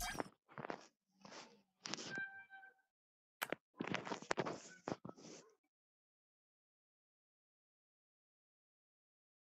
you